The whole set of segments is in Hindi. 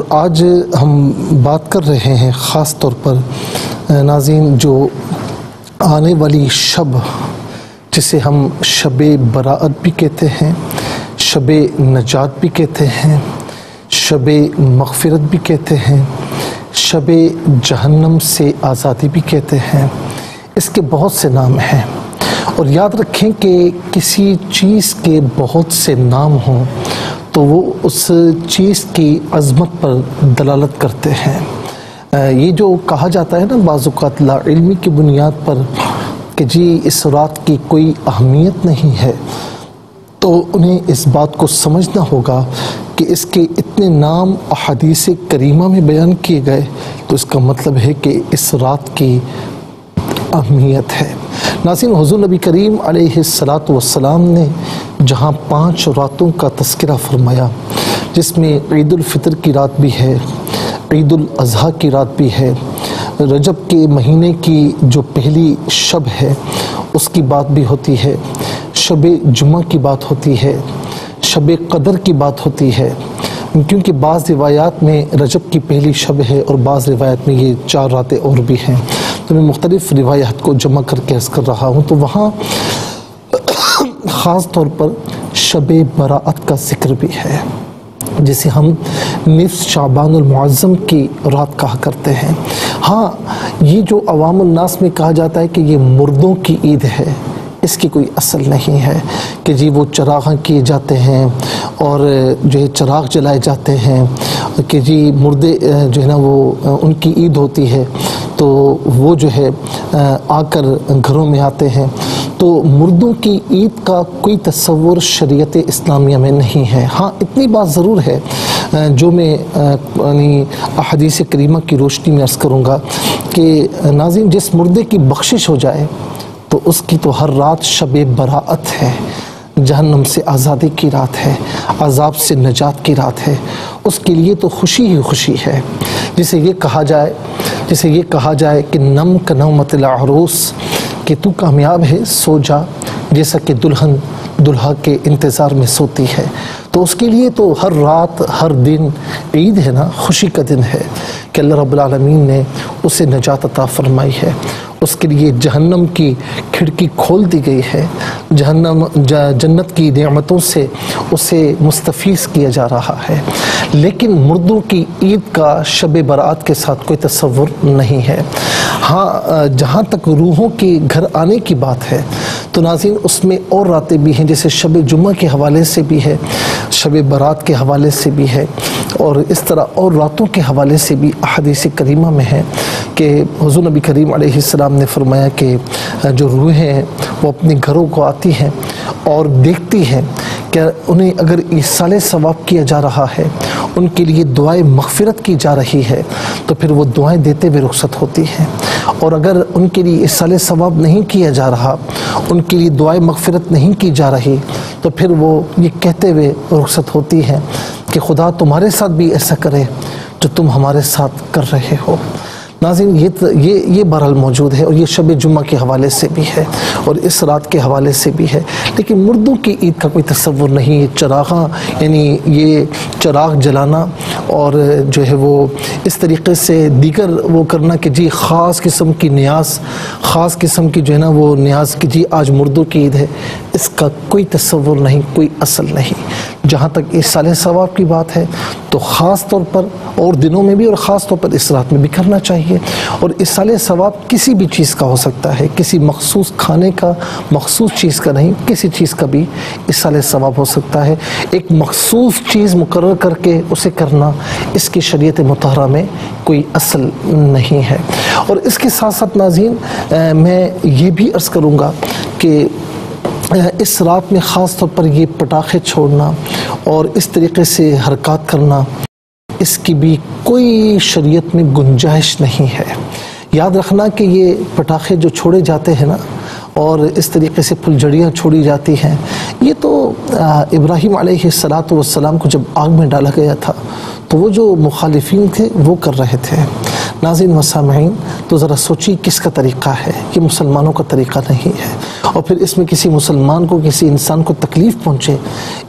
आज हम बात कर रहे हैं ख़ास तौर पर नाजीन जो आने वाली शब, जिसे हम शब बरात भी कहते हैं, शब नजात भी कहते हैं, शब मगफ़रत भी कहते हैं, शब जहन्नम से आज़ादी भी कहते हैं। इसके बहुत से नाम हैं। और याद रखें कि किसी चीज़ के बहुत से नाम हों तो वो उस चीज़ की अज़मत पर दलालत करते हैं। ये जो कहा जाता है ना बाज़ात इल्मी की बुनियाद पर कि जी, इस रात की कोई अहमियत नहीं है तो उन्हें इस बात को समझना होगा कि इसके इतने नाम हदीस करीमा में बयान किए गए तो इसका मतलब है कि इस रात की अहमियत है। नासिन हजूर नबी करीम सलात वसलाम ने जहाँ पाँच रातों का तस्करा फरमाया, जिसमें ईदालफ़ितर की रात भी है ईदालज़ा की रात भी है, रजब के महीने की जो पहली शब है, उसकी बात भी होती है, शब जुमा की बात होती है, शब कदर की बात होती है, क्योंकि बाज़ रिवायात में रजब की पहली शब है और बाज़ रिवायात में ये चार रातें और भी हैं। तो मैं मुख्तलिफ़ रिवायात को जमा करके अर्ज़ कर रहा हूँ तो वहाँ ख़ास तौर पर शब बरात का ज़िक्र भी है, जिसे हम निफ्स शाबानमज़म की रात कहा करते हैं। हाँ ये जो अवामनास में कहा जाता है कि ये मुर्दों की ईद है, इसकी कोई असल नहीं है कि जी वो चराग किए जाते हैं और जो है चराग जलाए जाते हैं, कि जी मुर्दे, जो है ना वो, उनकी ईद होती है तो वो जो है आकर घरों में आते हैं। तो मुर्दों की ईद का कोई तस्वुर शरीयत इस्लामिया में नहीं है। हाँ इतनी बात ज़रूर है जो मैं यानी अदीस करीमा की रोशनी में अर्ज़ करूँगा कि नाजिन जिस मुर्दे की बख्शिश हो जाए तो उसकी तो हर रात शब बरात है। जहन्नम से आज़ादी की रात है अजाब से नजात की रात है। उसके लिए तो खुशी ही खुशी है। जिसे ये कहा जाए, जिसे ये कहा जाए कि नम कनमतलारूस कि तू कामयाब है, सो जा। जैसा कि दुल्हन दुल्हा के इंतज़ार में सोती है। तो उसके लिए तो हर रात, हर दिन ईद है ना, खुशी का दिन है कि अल्लाह रब्बुल आलमीन ने उसे नजात अता फरमाई है। उसके लिए जहन्नम की खिड़की खोल दी गई है। जहन्नम जन्नत की नियामतों से उसे मुस्तफ़ किया जा रहा है। लेकिन मुर्दों की ईद का शब बरात के साथ कोई तस्वुर नहीं है। हाँ जहाँ तक रूहों के घर आने की बात है तो नाजिन उसमें और रातें भी हैं, जैसे शब जुम्मा के हवाले से भी है। शब बारात के हवाले से भी है और इस तरह और रातों के हवाले से भी अदीस करीमा में है कि हजू नबी करीम आसमाम ने फरमाया कि जो रूहें हैं, वो अपने घरों को आती हैं और देखती हैं क्या उन्हें अगर साल सवाब किया जा रहा है, उनके लिए दुआएँ मगफ़रत की जा रही है तो फिर वो दुआएँ देते हुए रुख्सत होती हैं। और अगर उनके लिए साल सवाब नहीं किया जा रहा, उनके लिए दुआएँ मगफ़रत नहीं की जा रही तो फिर वो ये कहते हुए रुख्सत होती है कि खुदा तुम्हारे साथ भी ऐसा करे जो तुम हमारे साथ कर रहे हो। नाजिन ये ये ये बहरहाल मौजूद है और ये शब जुम्मा के हवाले से भी है और इस रात के हवाले से भी है। लेकिन मुर्दों की ईद का कोई तस्वुर नहीं है चरागा, यानी ये चराग जलाना और जो है वो इस तरीके से दीगर वो करना कि जी ख़ास किस्म की न्याज ख़ास किस्म की जो है ना वो न्याज कि जी आज मुर्दों की ईद है, इसका कोई तस्वुर नहीं, कोई असल नहीं। जहाँ तक इस साल सवाब की बात है तो ख़ास तौर पर और दिनों में भी और ख़ास तौर पर इस रात में भी करना चाहिए। और इस साल सवाब किसी भी चीज़ का हो सकता है, किसी मखसूस खाने का, मखसूस चीज़ का नहीं, किसी चीज़ का भी इस साल सवाब हो सकता है। एक मखसूस चीज़ मुकर करके उसे करना इसकी शरीत मतहरा में कोई असल नहीं है। और इसके साथ साथ नाजीन मैं ये भी अर्ज़ करूँगा कि इस रात में ख़ास तौर पर ये पटाखे छोड़ना और इस तरीके से हरकत करना, इसकी भी कोई शरीयत में गुंजाइश नहीं है। याद रखना कि ये पटाखे जो छोड़े जाते हैं ना, और इस तरीके से फुलझड़ियाँ छोड़ी जाती हैं, ये तो इब्राहिम सलाम को जब आग में डाला गया था तो वो जो मुखालिफिन थे, वो कर रहे थे। नाजिन वसामीन तो ज़रा सोचिए किसका तरीक़ा है कि मुसलमानों का तरीक़ा नहीं है। और फिर इसमें किसी मुसलमान को, किसी इंसान को तकलीफ़ पहुँचे,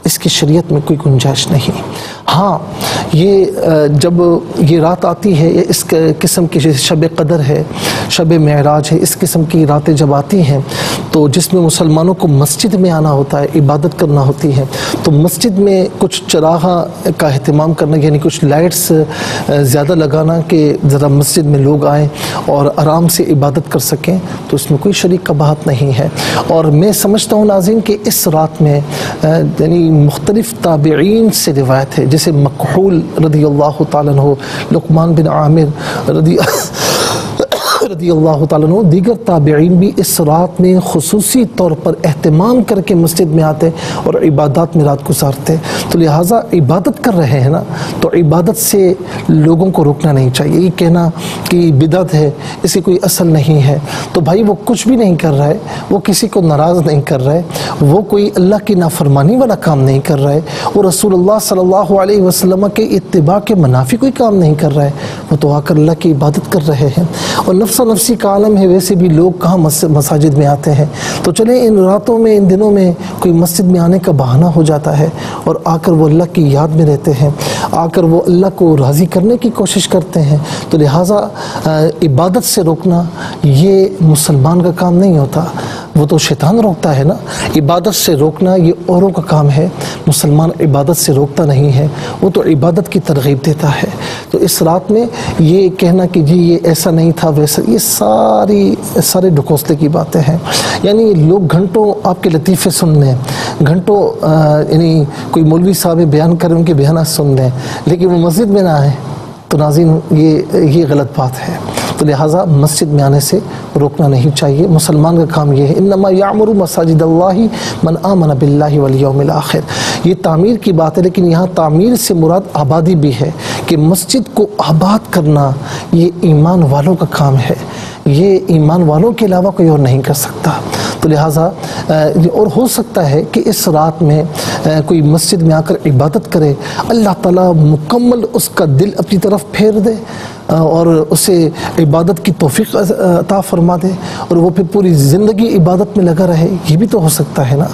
इसकी शरीय में कोई गुंजाइश नहीं। हाँ ये जब ये रात आती है इस किस्म की जैसे शब कदर है, शब महराज है, इस किस्म की रातें जब आती हैं तो जिसमें मुसलमानों को मस्जिद में आना होता है, इबादत करना होती है तो मस्जिद में कुछ चराहा का अहतमाम करना, यानी कुछ लाइट्स ज़्यादा लगाना कि ज़रा मस्जिद में लोग आएँ और आराम से इबादत कर सकें तो इसमें कोई शरीक का बात नहीं है। और मैं समझता हूँ नाजिन कि इस रात में यानी मुख्तलिफ़ ताबीन से रिवायत है, जैसे मकहूल रदी अल्लाह तु बिन आमिर रदी रदी अल्लाह तु दीगर ताबीन भी इस रात में खसूसी तौर पर अहतमाम करके मस्जिद में आते और इबादत में रात गुजारते। तो लिहाजा इबादत कर रहे हैं ना तो इबादत से लोगों को रुकना नहीं चाहिए। ये कहना कि बिदत है इसे कोई असल नहीं है। तो भाई वो कुछ भी नहीं कर रहा है, वो किसी को नाराज़ नहीं कर रहा है, वो कोई अल्लाह की नाफरमानी वाला काम नहीं कर रहा है, वो रसूल सल्लल्लाहु अलैहि वसल्लम के इत्तिबा के मुनाफी कोई काम नहीं कर रहा है। वो तो आकर अल्लाह की इबादत कर रहे हैं। और नफ्स नफसी का आलम है, वैसे भी लोग कहाँ मसाजिद में आते हैं। तो चले, इन रातों में, इन दिनों में कोई मस्जिद में आने का बहाना हो जाता है और आकर वो अल्लाह की याद में रहते हैं। आकर वो अल्लाह को राज़ी करने की कोशिश करते हैं। तो लिहाजा इबादत से रोकना, ये मुसलमान का काम नहीं होता। वो तो शैतान रोकता है ना। इबादत से रोकना ये औरों का काम है। मुसलमान इबादत से रोकता नहीं है। वो तो इबादत की तरगीब देता है। तो इस रात में ये कहना कि जी ये ऐसा नहीं था, वैसा ये सारी, सारे ढकोसले की बातें हैं। यानी लोग घंटों आपके लतीफ़े सुन लें। घंटों यानी कोई मौलवी साहब बयान करें, उनके बयान सुन लें। लेकिन वो मस्जिद में ना आए तो नाजिन ये ये गलत बात है। तो लिहाजा मस्जिद में आने से रोकना नहीं चाहिए। मुसलमान का काम यह है इनमा यामर मसाजिद मन आमन बिल्लामिल आखिर। ये तामीर की बात है, लेकिन यहाँ तामीर से मुराद आबादी भी है कि मस्जिद को आबाद करना ये ईमान वालों का काम है। ये ईमान वालों के अलावा कोई और नहीं कर सकता। तो लिहाजा और हो सकता है कि इस रात में कोई मस्जिद में आकर इबादत करे, अल्लाह ताला मुकम्मल उसका दिल अपनी तरफ़ फेर दे और उसे इबादत की तोफ़ी अता फरमा दे, और वो फिर पूरी ज़िंदगी इबादत में लगा रहे। ये भी तो हो सकता है ना?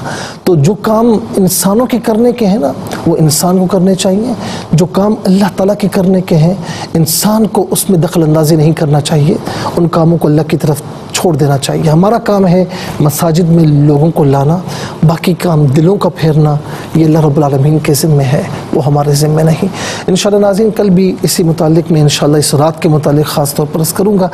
तो जो काम इंसानों के करने के हैं ना, वो इंसान को करने चाहिए। जो काम अल्लाह ताला के करने के हैं, इंसान को उसमें दखल अंदाजी नहीं करना चाहिए। उन कामों को अल्लाह की तरफ़ छोड़ देना चाहिए। हमारा काम है मसाजिद में लोगों को लाना, बाकी काम दिलों का फेरना। ये अल्लाह रबालमीन के ज़िम्मे है, वो हमारे ज़िम्मे नहीं। इन नाजिन कल भी इसी मुतल में इन इस रात के मतलब ख़ास तौर पर करूँगा।